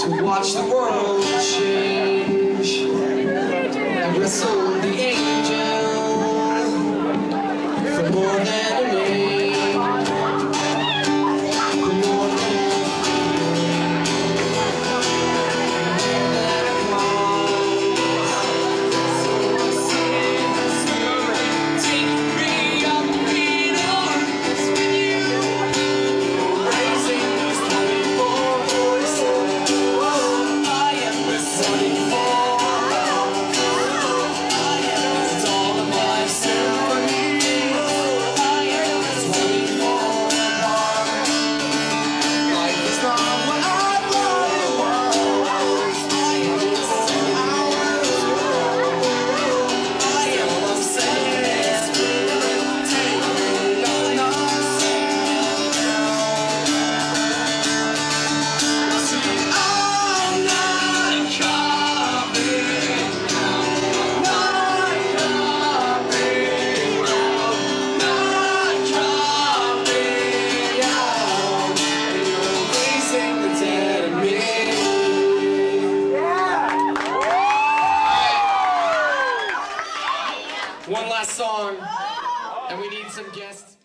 to watch the world change. And wrestle the angel for more than song, and we need some guests.